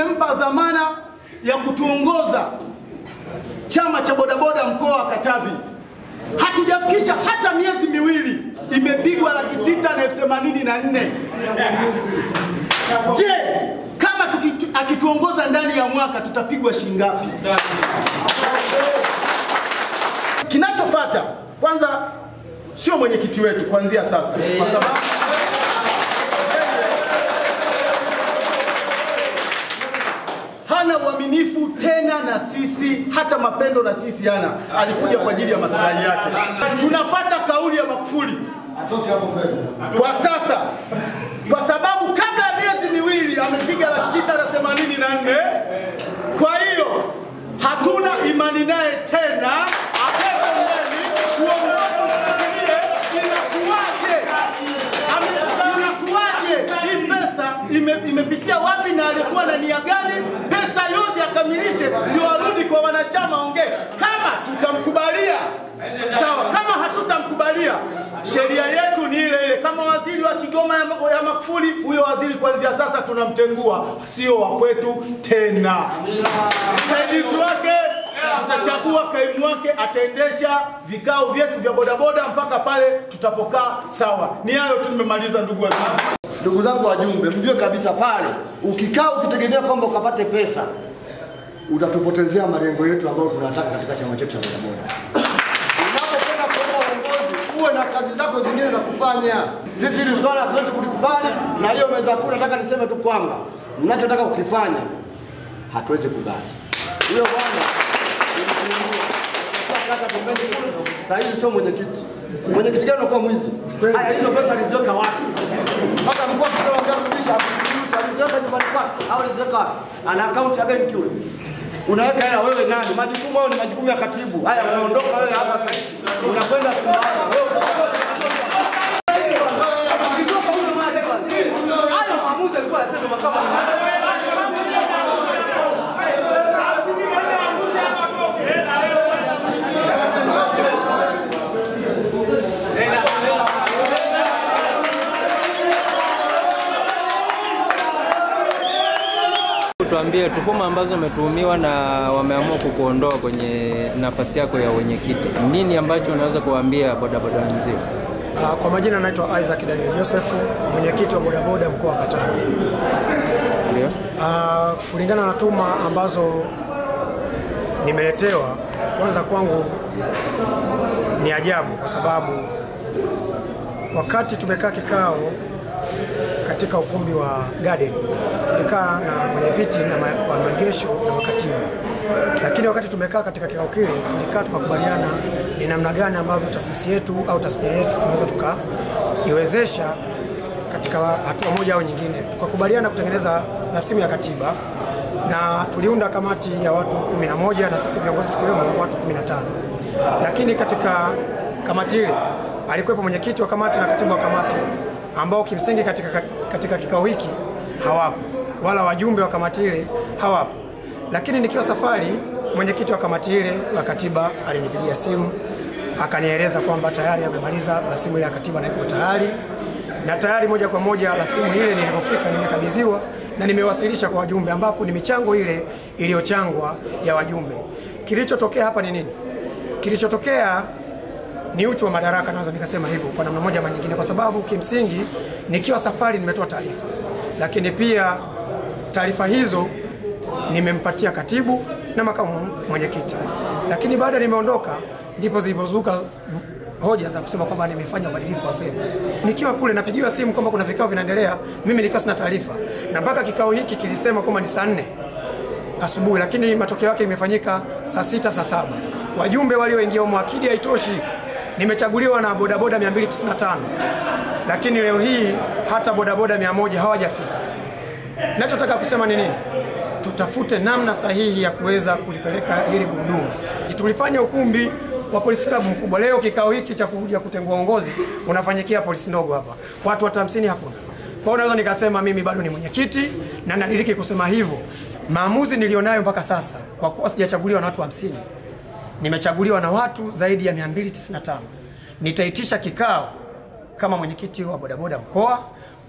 tumempa dhamana ya kutuongoza chama cha bodaboda mkoa wa Katavi. Hatujafikisha hata miezi miwili, imepigwa laki sita na elfu themanini na nne. Je, kama tukitu, akituongoza ndani ya mwaka tutapigwa shingapi? Kinachofata kwanza, sio mwenyekiti wetu kuanzia sasa, kwa sababu na sisi, hata mapendo na sisi yana. Alikuja kwa ajili ya maslahi yake. Tunafata kauli ya Magufuli kwa sasa, kwa sababu kabla ya miezi miwili amepiga laki sita na themanini na nne. Kwa hiyo hatuna imani naye tena, apewe ndani uongozi usikilie. Inakuwaje? Ame- Inakuwaje? Hii pesa ime- imepitia wapi na alikuwa na nia gani? Pesa yote akamilishe, ndio arudi kwa wanachama ongee. Kama sawa, kama hatutamkubalia sheria yetu ni ile ile. Kama waziri wa Kigoma ya, ya Magufuli, huyo waziri kuanzia sasa tunamtengua, sio wa kwetu tena. Msaidizi wake tutachagua kaimu wake, ataendesha vikao vyetu vya bodaboda mpaka pale tutapokaa sawa. Ni hayo tu, nimemaliza ndugu wangu. Ndugu zangu wajumbe, mjue kabisa pale ukikaa ukitegemea kwamba ukapate pesa utatupotezea malengo yetu ambayo tunataka katika chama chetu cha bodaboda. Uwe na kazi zako zingine za kufanya. Sisi hili swala hatuwezi kulikubali, na hiyo meza kuu, nataka niseme tu kwamba mnachotaka kukifanya hatuwezi kubali. Huyo bwana saa hizi sio mwenyekiti. Mwenyekiti gani unakuwa mwizi? Haya, hizo pesa aliziweka wapi? Mpaka mkuu akiongea kurudisha aliziweka nyumbani kwake au aliziweka wapi? Ana akaunti ya benki wewe. Unaweka hela wewe nani? Majukumu hayo ni majukumu ya katibu. Haya, unaondoka wewe hapa sasa. Unakwenda Sumbawanga. Wewe Hayo maamuzi alikuwa anasema mahakama Tuambie tuhuma ambazo umetuhumiwa na wameamua kukuondoa kwenye nafasi yako ya wenyekiti. Nini ambacho unaweza kuwaambia bodaboda wenzio? Uh, Kwa majina anaitwa Isaac Daniel Joseph, mwenyekiti wa bodaboda mkoa wa Katavi. Ndio? Ah, Kulingana na tuma ambazo nimeletewa, kwanza kwangu ni ajabu kwa sababu wakati tumekaa kikao katika ukumbi wa Garden. Tulikaa na mwenyeviti na ma- wa maegesho na makatibu, lakini wakati tumekaa katika kikao kile tulikaa tukakubaliana ni namna gani ambavyo taasisi yetu au tasnia yetu tunaweza tukaiwezesha katika hatua moja au nyingine. Tukakubaliana kutengeneza rasimu ya katiba na tuliunda kamati ya watu 11 na sisi viongozi tukiwemo watu 15, lakini katika kamati ile alikuwepo mwenyekiti wa kamati na katibu wa kamati ambao kimsingi katika, katika kikao hiki hawapo wala wajumbe wa kamati ile hawapo. Lakini nikiwa safari, mwenyekiti wa kamati ile wa katiba alinipigia simu akanieleza kwamba tayari amemaliza rasimu ile ya katiba na iko tayari, na tayari moja kwa moja rasimu ile nilipofika nimekabidhiwa na nimewasilisha kwa wajumbe, ambapo ni michango ile iliyochangwa ya wajumbe. Kilichotokea hapa ni nini? Kilichotokea ni uchu wa madaraka, naweza nikasema hivyo kwa namna moja ama nyingine, kwa sababu kimsingi nikiwa safari nimetoa taarifa, lakini pia taarifa hizo nimempatia katibu na makamu mwenyekiti, lakini baada nimeondoka ndipo zilipozuka hoja za kusema kwamba nimefanya ubadilifu wa fedha. Nikiwa kule napigiwa simu kwamba kuna vikao vinaendelea, mimi nikiwa sina taarifa, na mpaka kikao hiki kilisema kwamba ni saa nne asubuhi, lakini matokeo yake imefanyika saa sita saa saba. Wajumbe walioingia humo, akidi haitoshi, nimechaguliwa na bodaboda 295 lakini leo hii hata bodaboda 100 hawajafika. Nachotaka kusema ni nini? Tutafute namna sahihi ya kuweza kulipeleka hili gurudumu. Tulifanya ukumbi wa polisi klabu mkubwa. Leo kikao hiki cha kuja kutengua uongozi unafanyikia polisi ndogo hapa, watu hata hamsini hakuna. Kwa hiyo naweza nikasema mimi bado ni mwenyekiti na nadiriki kusema hivyo. Maamuzi nilionayo mpaka sasa, kwa kuwa sijachaguliwa na watu hamsini, nimechaguliwa na watu zaidi ya 295. Nitaitisha kikao kama mwenyekiti wa bodaboda mkoa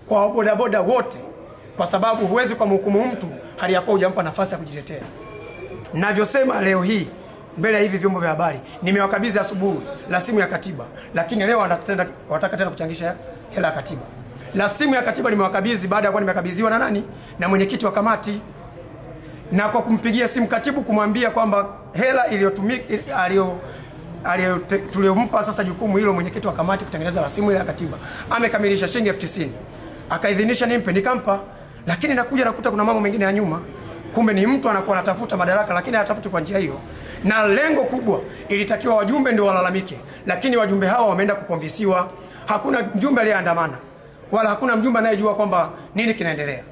kwa bodaboda wote kwa sababu huwezi kwa mhukumu mtu hali ya kuwa hujampa nafasi ya kujitetea. Navyosema leo hii mbele ya hivi vyombo vya habari, nimewakabidhi asubuhi rasimu ya katiba, lakini leo wanatenda, wanataka tena kuchangisha hela ya katiba. Rasimu ya katiba nimewakabidhi baada ya kuwa nimekabidhiwa na nani na mwenyekiti wa kamati na kwa kumpigia simu katibu kumwambia kwamba hela iliyotumika tuliompa sasa jukumu hilo mwenyekiti wa kamati kutengeneza rasimu ile ya katiba amekamilisha shilingi elfu tisini akaidhinisha nimpe, nikampa, lakini nakuja nakuta kuna mambo mengine ya nyuma. Kumbe ni mtu anakuwa anatafuta madaraka, lakini hatafuti kwa njia hiyo, na lengo kubwa ilitakiwa wajumbe ndio walalamike, lakini wajumbe hawa wameenda kukonvisiwa. Hakuna mjumbe aliyeandamana wala hakuna mjumbe anayejua kwamba nini kinaendelea.